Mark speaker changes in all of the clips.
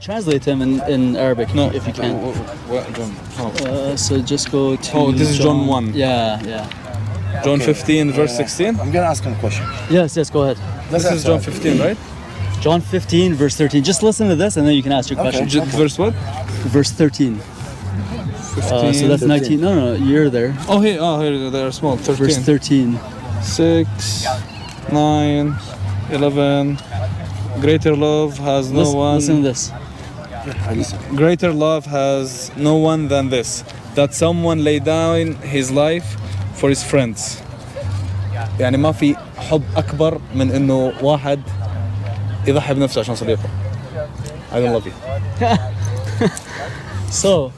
Speaker 1: Translate him in, in Arabic
Speaker 2: No,
Speaker 1: if you can.
Speaker 2: What, what, John? How?
Speaker 1: Uh, so just go to.
Speaker 2: Oh, this is John 1.
Speaker 1: Yeah, yeah.
Speaker 2: John
Speaker 3: Okay.
Speaker 2: 15, verse 16.
Speaker 3: I'm gonna ask him a question.
Speaker 1: Yes, yes, go ahead.
Speaker 3: Let's
Speaker 2: This is John 15, right?
Speaker 1: John 15, verse 13. Just listen to this and then you can ask your
Speaker 3: Okay.
Speaker 1: question.
Speaker 2: J- Verse what?
Speaker 1: Verse 13.
Speaker 2: 15.
Speaker 1: Uh, so that's 19. No, no, no, you're there.
Speaker 2: Oh, here, oh, here, they are small. 13.
Speaker 1: Verse 13.
Speaker 2: 6, 9, 11. Greater love has no
Speaker 1: listen,
Speaker 2: one.
Speaker 1: listen to this
Speaker 3: I listen.
Speaker 2: Greater love has no one than this that someone lay down his life for his friends. يعني ما في حب أكبر من إنه واحد يضحي بنفسه عشان صديقه. I don't love you.
Speaker 1: So,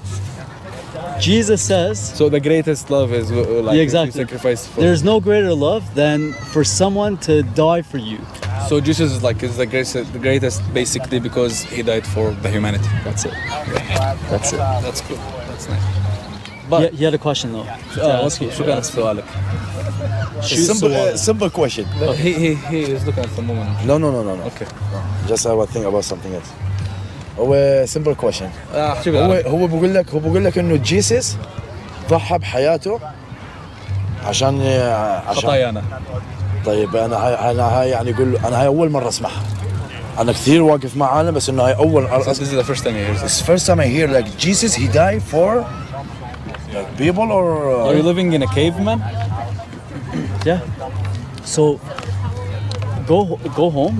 Speaker 1: Jesus says,
Speaker 2: So the greatest love is uh, like
Speaker 1: Yeah,
Speaker 2: if you
Speaker 1: exactly.
Speaker 2: sacrifice for.
Speaker 1: there's no greater love than for someone to die for you.
Speaker 2: So Jesus is like is the greatest, the greatest basically because he died for the humanity.
Speaker 1: That's it. That's it.
Speaker 2: That's good. That's nice.
Speaker 1: He,
Speaker 2: But
Speaker 1: he had a question though. to
Speaker 2: آه،
Speaker 1: ask you.
Speaker 2: شو كان سؤالك؟
Speaker 1: Choose
Speaker 3: Simple, uh,
Speaker 1: someone.
Speaker 3: simple question.
Speaker 2: Oh, he he he is looking at the moment.
Speaker 3: No, no, no, no, no.
Speaker 2: Okay.
Speaker 3: Just I was think about something else. هو simple question.
Speaker 2: آه، احكي
Speaker 3: هو. هو بقول لك هو بقول لك إنه جيسس ضحى بحياته عشان عشان
Speaker 2: خطايانا.
Speaker 3: طيب أنا هاي أنا هاي يعني يقول أنا هاي أول مرة أسمعها أنا كثير واقف مع عالم بس إنه هاي اول
Speaker 2: So this is the first time he hears this.
Speaker 3: First time I hear like Jesus he died for like people or uh,
Speaker 2: Are you living in a cave, man?
Speaker 1: Yeah. So, go go home,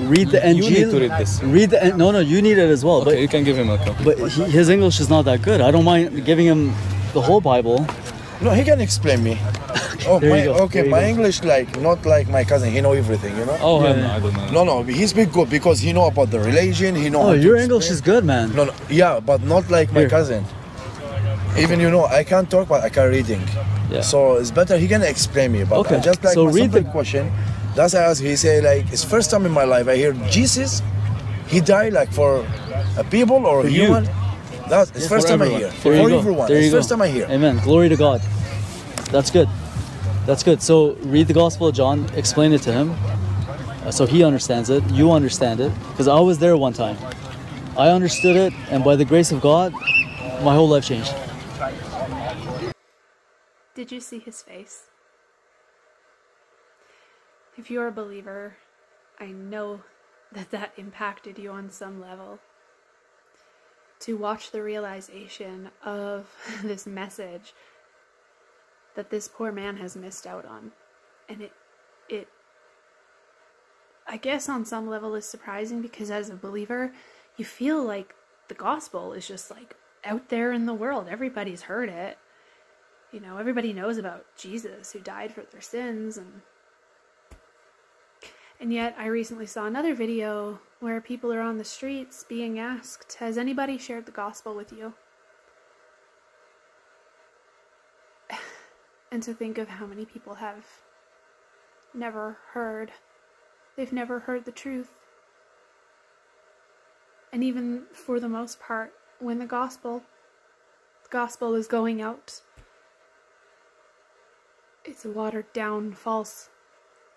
Speaker 1: read the
Speaker 2: You need to read this.
Speaker 1: Read the no, no, you need it as well.
Speaker 2: Okay, you can give him a copy.
Speaker 1: But but he, his English is not that good. I don't mind giving him the whole Bible.
Speaker 3: no he can explain me oh my, okay
Speaker 1: there
Speaker 3: my
Speaker 1: go.
Speaker 3: English like not like my cousin he know everything you know
Speaker 2: Oh,
Speaker 1: Yeah,
Speaker 2: hell no,
Speaker 1: yeah.
Speaker 2: I don't know.
Speaker 3: no no he speak good because he know about the religion he know
Speaker 1: Oh, your English is good, man.
Speaker 3: no no yeah but not like my cousin even you know I can't talk but I can reading
Speaker 1: Yeah.
Speaker 3: so it's better he can explain me but
Speaker 1: Okay,
Speaker 3: I just like
Speaker 1: so read the-
Speaker 3: question that's how he say like it's first time in my life I hear Jesus he died like for a people or
Speaker 1: For you.
Speaker 3: human that's it's
Speaker 1: Yeah,
Speaker 3: first time
Speaker 1: everyone.
Speaker 3: I hear
Speaker 1: There
Speaker 3: for
Speaker 1: you go.
Speaker 3: everyone
Speaker 1: There
Speaker 3: it's
Speaker 1: you go.
Speaker 3: first time I hear
Speaker 1: Amen. Glory to God. That's good. That's good. So read the Gospel of John, explain it to him, uh, so he understands it. You understand it, because I was there one time. I understood it, and by the grace of God, my whole life changed.
Speaker 4: Did you see his face? If you're a believer, I know that that impacted you on some level. To watch the realization of this message that this poor man has missed out on. And it, it, I guess on some level is surprising because as a believer, you feel like the gospel is just like out there in the world. Everybody's heard it you know, everybody knows about Jesus who died for their sins and and yet I recently saw another video where people are on the streets being asked, "Has anybody shared the gospel with you?" And to think of how many people have never heard. They've never heard the truth. And even for the most part, when the gospel the gospel is going out it's a watered down false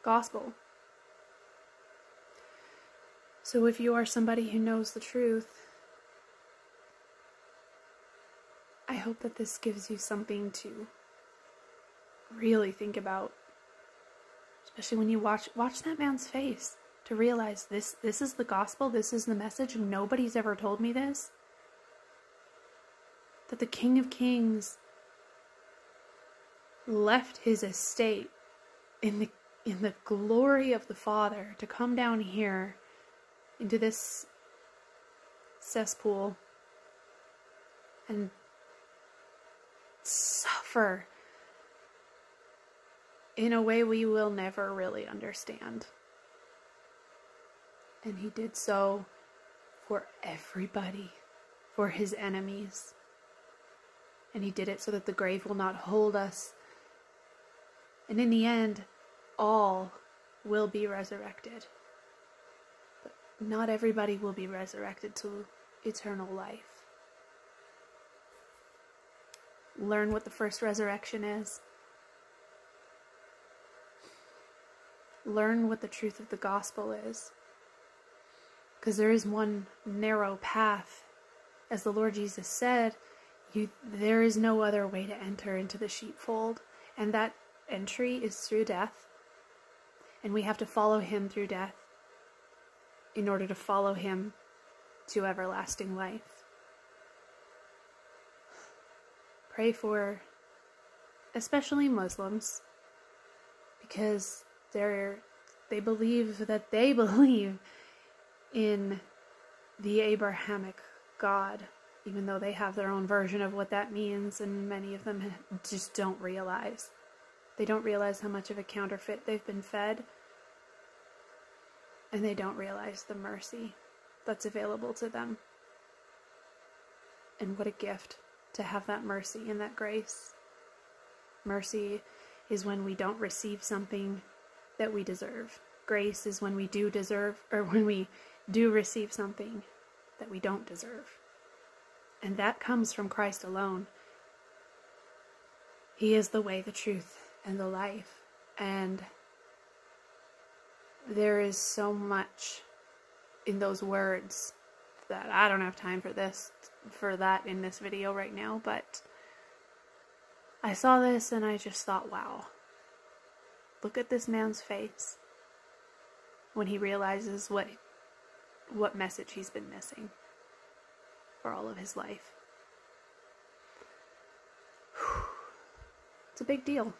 Speaker 4: gospel. So if you are somebody who knows the truth, I hope that this gives you something to really think about. Especially when you watch watch that man's face to realize this this is the gospel, this is the message, nobody's ever told me this. That the King of Kings left his estate in the in the glory of the Father to come down here into this cesspool and suffer in a way we will never really understand. And he did so for everybody, for his enemies. And he did it so that the grave will not hold us and in the end, all will be resurrected. Not everybody will be resurrected to eternal life. Learn what the first resurrection is. Learn what the truth of the gospel is. Because there is one narrow path. As the Lord Jesus said, you, there is no other way to enter into the sheepfold. And that entry is through death. And we have to follow him through death in order to follow him to everlasting life. Pray for especially Muslims because they're they believe that they believe in the Abrahamic God, even though they have their own version of what that means, and many of them just don't realize. They don't realize how much of a counterfeit they've been fed, and they don't realize the mercy that's available to them. And what a gift to have that mercy and that grace. Mercy is when we don't receive something that we deserve. Grace is when we do deserve, or when we do receive something that we don't deserve. And that comes from Christ alone. He is the way, the truth, and the life. And there is so much in those words that I don't have time for this, for that in this video right now, but I saw this and I just thought, wow, look at this man's face when he realizes what what message he's been missing for all of his life. It's a big deal.